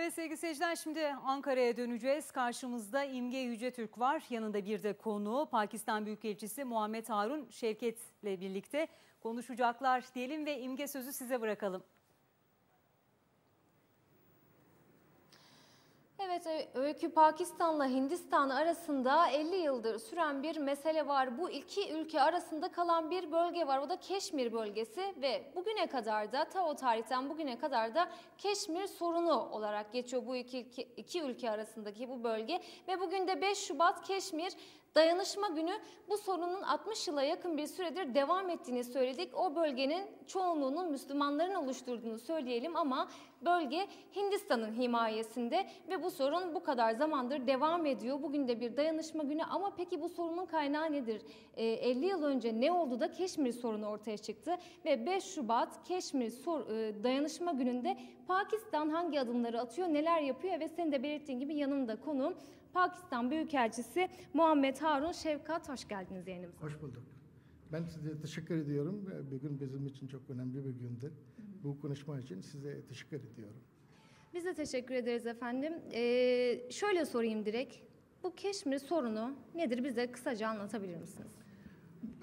Evet sevgili seyirciler şimdi Ankara'ya döneceğiz. Karşımızda İmge Yüce Türk var. Yanında bir de konu Pakistan Büyükelçisi Muhammed Harun Şevket ile birlikte konuşacaklar diyelim ve İmge sözü size bırakalım. Evet, Öykü Pakistan'la Hindistan arasında 50 yıldır süren bir mesele var. Bu iki ülke arasında kalan bir bölge var. O da Keşmir bölgesi ve bugüne kadar da ta o tarihten bugüne kadar da Keşmir sorunu olarak geçiyor bu iki, iki, iki ülke arasındaki bu bölge. Ve bugün de 5 Şubat Keşmir Dayanışma günü bu sorunun 60 yıla yakın bir süredir devam ettiğini söyledik. O bölgenin çoğunluğunun Müslümanların oluşturduğunu söyleyelim ama bölge Hindistan'ın himayesinde ve bu sorun bu kadar zamandır devam ediyor. Bugün de bir dayanışma günü ama peki bu sorunun kaynağı nedir? E, ee, 50 yıl önce ne oldu da Keşmir sorunu ortaya çıktı ve 5 Şubat Keşmir sor, e, dayanışma gününde Pakistan hangi adımları atıyor, neler yapıyor ve senin de belirttiğin gibi yanımda konuğum Pakistan Büyükelçisi Muhammed Harun Şevkat. Hoş geldiniz yayınımıza. Hoş bulduk. Ben size teşekkür ediyorum. Bugün bizim için çok önemli bir gündür. Bu konuşma için size teşekkür ediyorum. Biz de teşekkür ederiz efendim. Ee, şöyle sorayım direkt. Bu Keşmir sorunu nedir? Bize kısaca anlatabilir misiniz?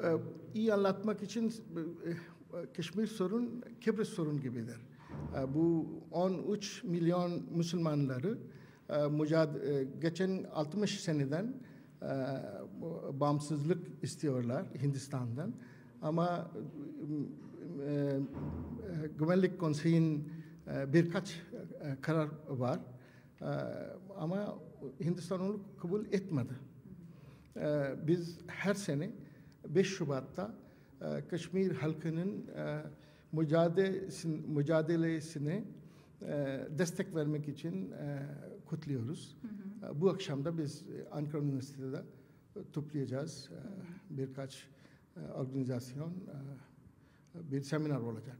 Ee, iyi anlatmak için e, Keşmir sorun Kıbrıs sorun gibidir. Ee, bu 13 milyon Müslümanları mücad e, geçen 60 seneden e, bağımsızlık istiyorlar Hindistan'dan. Ama e, Güvenlik Konseyi'nin birkaç karar var. Ama Hindistan onu kabul etmedi. Biz her sene 5 Şubat'ta Kaşmir halkının mücadelesini, destek vermek için e, kutluyoruz. Hı hı. Bu akşam da biz Ankara Üniversitesi'de toplayacağız. Hı hı. Birkaç organizasyon, bir seminer olacak.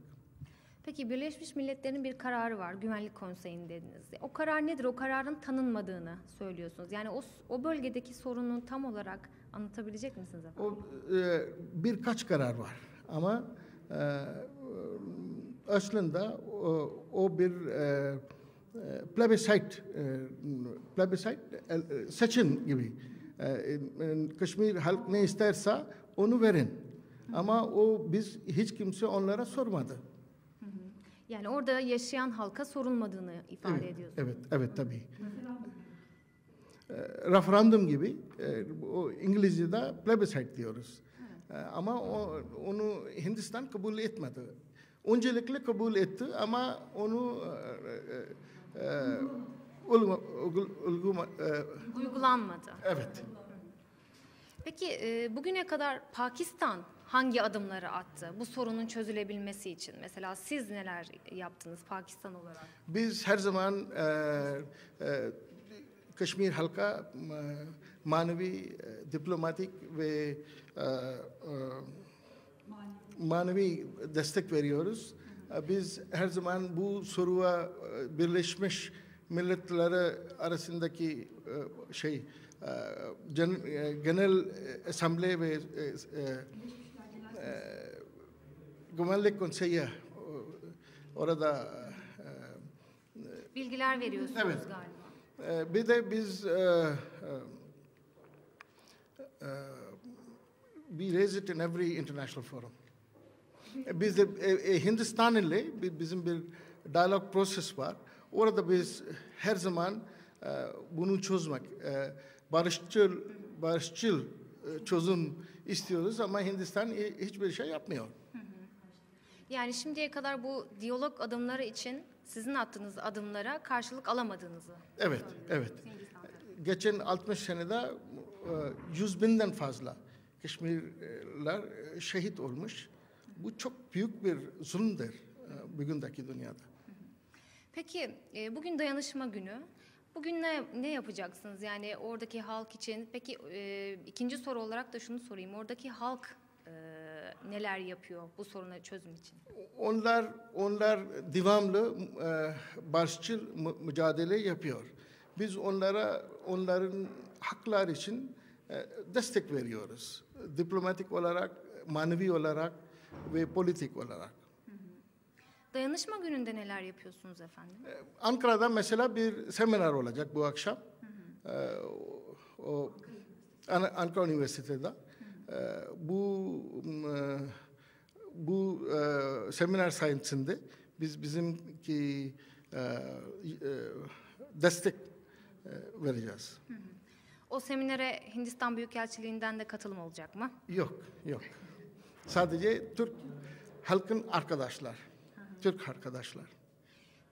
Peki Birleşmiş Milletler'in bir kararı var, Güvenlik Konseyi'nin dediniz. O karar nedir? O kararın tanınmadığını söylüyorsunuz. Yani o, o bölgedeki sorunun tam olarak anlatabilecek misiniz efendim? O e, birkaç karar var ama e, aslında o, bir e, plebiscite, e, plebiscite e, seçim gibi. E, Kaşmir halk ne isterse onu verin. Ama o biz hiç kimse onlara sormadı. Yani orada yaşayan halka sorulmadığını ifade evet, ediyorsunuz. Evet, evet tabii. E, referandum gibi, e, o İngilizce'de plebiscite diyoruz. Evet. E, ama o, onu Hindistan kabul etmedi. Öncelikle kabul etti ama onu e, e, e, uygulanmadı. Evet. Peki e, bugüne kadar Pakistan hangi adımları attı bu sorunun çözülebilmesi için? Mesela siz neler yaptınız Pakistan olarak? Biz her zaman e, e, Kaşmir halka e, manevi, e, diplomatik ve e, e, manevi destek veriyoruz. E, biz her zaman bu soruya e, Birleşmiş Milletler arasındaki e, şey genel asamble ve Güvenlik Konseyi orada bilgiler veriyorsunuz evet. galiba. Bir de biz we raise it in every international forum. Biz de e, Hindistan ile bizim bir diyalog proses var. Orada biz her zaman e, bunu çözmek, e, barışçıl, barışçıl e, çözüm istiyoruz ama Hindistan hiçbir şey yapmıyor. Yani şimdiye kadar bu diyalog adımları için sizin attığınız adımlara karşılık alamadığınızı. Evet, evet. Geçen 60 senede 100 binden fazla Keşmirler şehit olmuş. Bu çok büyük bir zulümdür bugündeki dünyada. Peki e, bugün dayanışma günü. Bugün ne, ne yapacaksınız yani oradaki halk için? Peki e, ikinci soru olarak da şunu sorayım. Oradaki halk e, neler yapıyor bu sorunu çözüm için? Onlar onlar devamlı e, barışçıl mücadele yapıyor. Biz onlara onların haklar için e, destek veriyoruz. Diplomatik olarak, manevi olarak ve politik olarak. Dayanışma gününde neler yapıyorsunuz efendim? Ankara'da mesela bir seminer olacak bu akşam. Ee, o, o An- Ankara Üniversitesi'de. Ee, bu m, bu e, seminer sayesinde biz bizimki e, e, destek e, vereceğiz. O seminere Hindistan Büyükelçiliğinden de katılım olacak mı? Yok, yok. Sadece Türk halkın arkadaşlar. Türk arkadaşlar.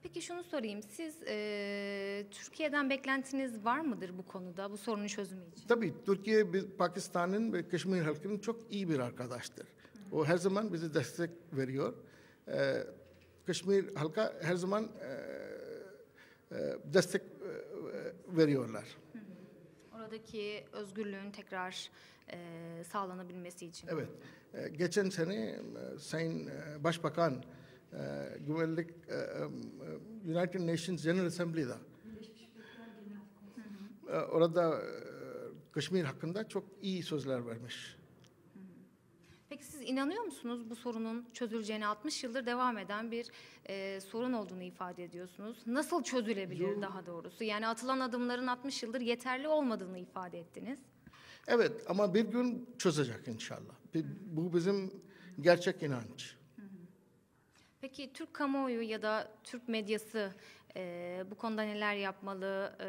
Peki şunu sorayım. Siz eee, Türkiye'den beklentiniz var mıdır bu konuda, bu sorunun çözümü için? Tabii Türkiye Pakistan'ın ve Keşmir halkının çok iyi bir arkadaştır. O her zaman bize destek veriyor. Ee, Keşmir halka her zaman e, e, destek e, veriyorlar. Oradaki özgürlüğün tekrar eee, sağlanabilmesi için. Evet. Ee, geçen sene e, Sayın e, Başbakan e, Güvenlik e, e, United Nations General Assembly'da e, orada e, Keşmir hakkında çok iyi sözler vermiş. Peki siz inanıyor musunuz bu sorunun çözüleceğine 60 yıldır devam eden bir eee, sorun olduğunu ifade ediyorsunuz? Nasıl çözülebilir daha doğrusu? Yani atılan adımların 60 yıldır yeterli olmadığını ifade ettiniz. Evet ama bir gün çözecek inşallah. Bu bizim gerçek inanç. Peki Türk kamuoyu ya da Türk medyası eee, bu konuda neler yapmalı? Eee,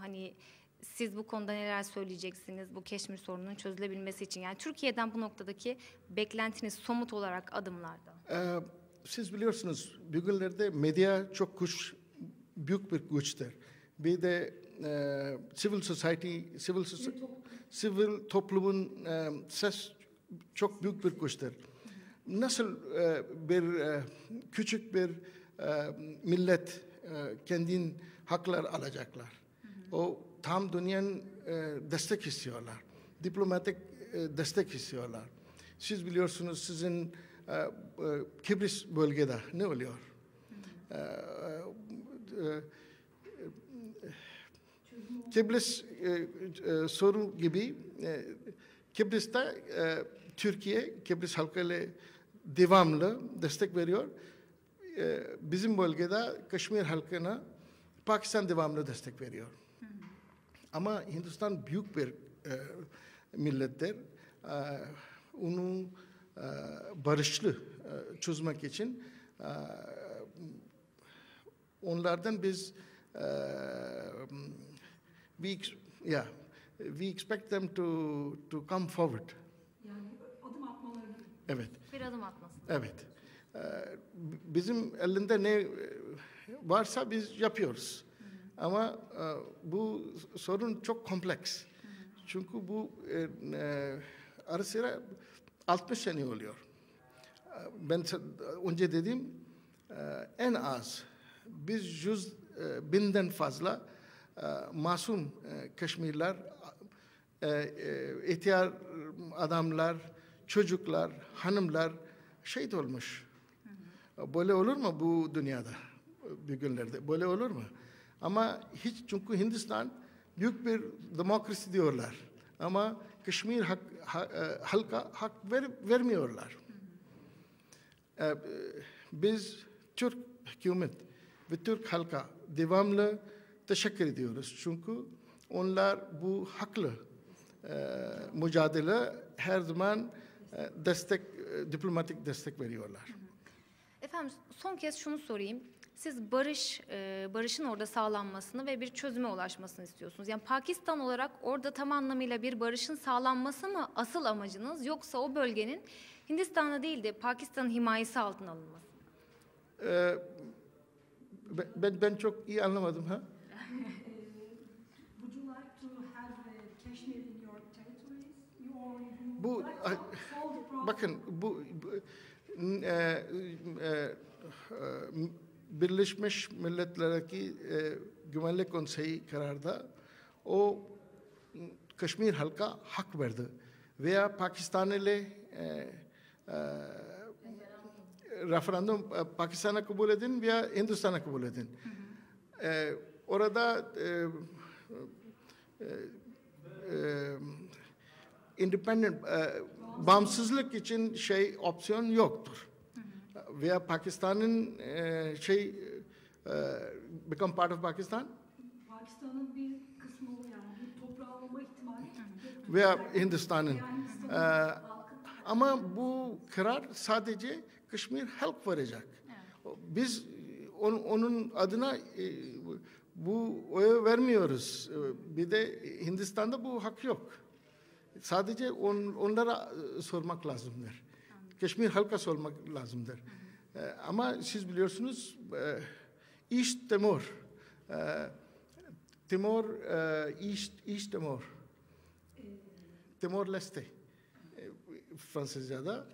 hani siz bu konuda neler söyleyeceksiniz bu Keşmir sorununun çözülebilmesi için? Yani Türkiye'den bu noktadaki beklentiniz somut olarak adımlarda. Ee, siz biliyorsunuz bugünlerde medya çok güç, büyük bir güçtür. Bir de e, civil society, civil, civil toplumun e, ses çok büyük bir güçtür. Nasıl e, bir e, küçük bir e, millet e, kendin haklar alacaklar? O tam dünyanın e, destek istiyorlar. Diplomatik e, destek istiyorlar. Siz biliyorsunuz sizin e, e, Kıbrıs bölgede ne oluyor? E, e, Kıbrıs e, e, sorun gibi e, Kıbrıs'ta e, Türkiye Kıbrıs halkıyla devamlı destek veriyor. E, bizim bölgede Kaşmir halkına Pakistan devamlı destek veriyor. Ama Hindistan büyük bir e, millettir. E, onu e, barışlı e, çözmek için e, onlardan biz e, we ex- yeah we expect them to to come forward. Yani adım atmalarını Evet. Bir adım atmasın. Evet. Ee, Bizim elinde ne e, varsa biz yapıyoruz. Ama e, bu sorun çok kompleks. Çünkü bu e, e, ara sıra 60 sene oluyor. E, Ben önce dedim e, en az biz yüz e, binden fazla masum e, Keşmirler, e, e, ihtiyar adamlar, çocuklar, hanımlar şehit olmuş. Böyle olur mu bu dünyada bir günlerde? Böyle olur mu? Ama hiç çünkü Hindistan büyük bir demokrasi diyorlar. Ama Keşmir hak, ha- halka hak ver, vermiyorlar. E, Biz Türk hükümet ve Türk halka devamlı teşekkür ediyoruz. Çünkü onlar bu haklı e, mücadele her zaman e, destek, e, diplomatik destek veriyorlar. Efendim son kez şunu sorayım. Siz barış, e, barışın orada sağlanmasını ve bir çözüme ulaşmasını istiyorsunuz. Yani Pakistan olarak orada tam anlamıyla bir barışın sağlanması mı asıl amacınız yoksa o bölgenin Hindistan'da değil de Pakistan'ın himayesi altına alınması? E, ben- ben, ben çok iyi anlamadım ha. Bu bakın bu, bu e, e, e, Birleşmiş Milletler'deki e, Güvenlik Konseyi kararda o Kaşmir halka hak verdi veya Pakistan ile e, e, referandum e, Pakistan'a kabul edin veya Hindistan'a kabul edin. E, orada e, e, e, independent e, bağımsızlık için şey opsiyon yoktur. veya Pakistan'ın e, şey e, become part of Pakistan Pakistan'ın bir kısmı yani bir toprağı olma ihtimali veya Hindistan'ın. yani Hindistan'ın halkı ama bu karar sadece Kashmir halk verecek. Biz on- onun adına e, bu oyu vermiyoruz. E, Bir de Hindistan'da bu hak yok. Sadece on, onlara e, sormak lazımdır. Keşmir halka sormak lazımdır. E, Ama siz biliyorsunuz e, East Timor, e, Timor, e, East, East Timor, Timor Leste e, Fransızca'da.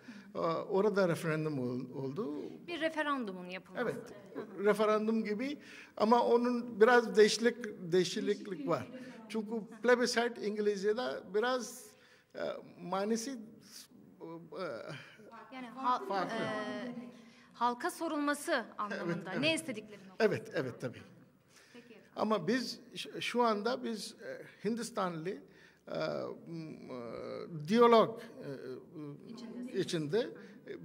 Orada referandum ol- oldu. Bir referandumun yapılması. Evet, referandum gibi ama onun biraz değişiklik değişiklik var. Çünkü plebiscite İngilizce'de biraz manisi e, Yani hal- Farklı. e, halka sorulması anlamında. evet. Ne istedikleri nokta. evet evet tabii. Peki. Ama biz şu anda biz e, Hindistanlı e, e, diyalog e, içinde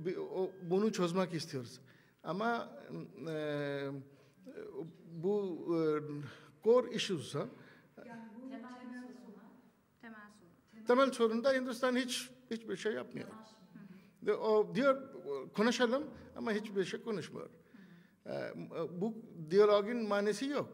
e, o- bunu çözmek istiyoruz. Ama e, bu e, core issues ha, Temel sorun. Temel sorunda Hindistan hiç hiçbir şey yapmıyor. De- O diyor konuşalım ama hiçbir şey konuşmuyor. E, bu diyalogun manesi yok.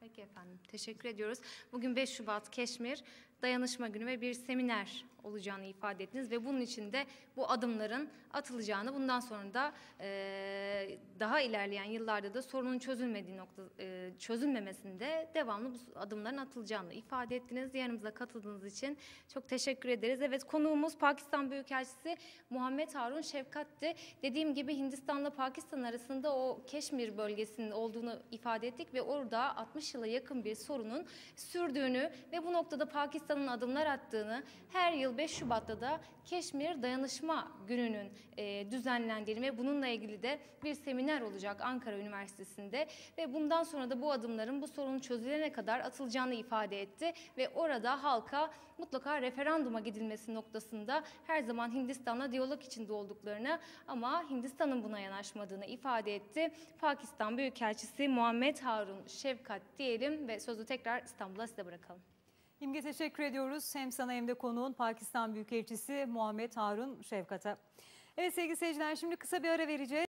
Peki efendim. Teşekkür ediyoruz. Bugün 5 Şubat Keşmir Dayanışma Günü ve bir seminer olacağını ifade ettiniz ve bunun için de bu adımların atılacağını bundan sonra da eee, daha ilerleyen yıllarda da sorunun çözülmediği nokta eee, çözülmemesinde devamlı bu adımların atılacağını ifade ettiniz. Yanımıza katıldığınız için çok teşekkür ederiz. Evet konuğumuz Pakistan Büyükelçisi Muhammed Harun Şefkat'ti. Dediğim gibi Hindistan'la Pakistan arasında o Keşmir bölgesinin olduğunu ifade ettik ve orada 60 yıla yakın bir sorunun sürdüğünü ve bu noktada Pakistan'ın adımlar attığını her yıl 5 Şubat'ta da Keşmir Dayanışma Günü'nün e, düzenlendiğini ve bununla ilgili de bir seminer olacak Ankara Üniversitesi'nde ve bundan sonra da bu adımların bu sorunun çözülene kadar atılacağını ifade etti ve orada halka mutlaka referanduma gidilmesi noktasında her zaman Hindistan'la diyalog içinde olduklarını ama Hindistan'ın buna yanaşmadığını ifade etti. Pakistan Büyükelçisi Muhammed Harun Şefkat diyelim ve sözü tekrar İstanbul'a size bırakalım. İmge teşekkür ediyoruz. Hem sana hem de konuğun Pakistan Büyükelçisi Muhammed Harun Şevkat'a. Evet sevgili seyirciler şimdi kısa bir ara vereceğiz.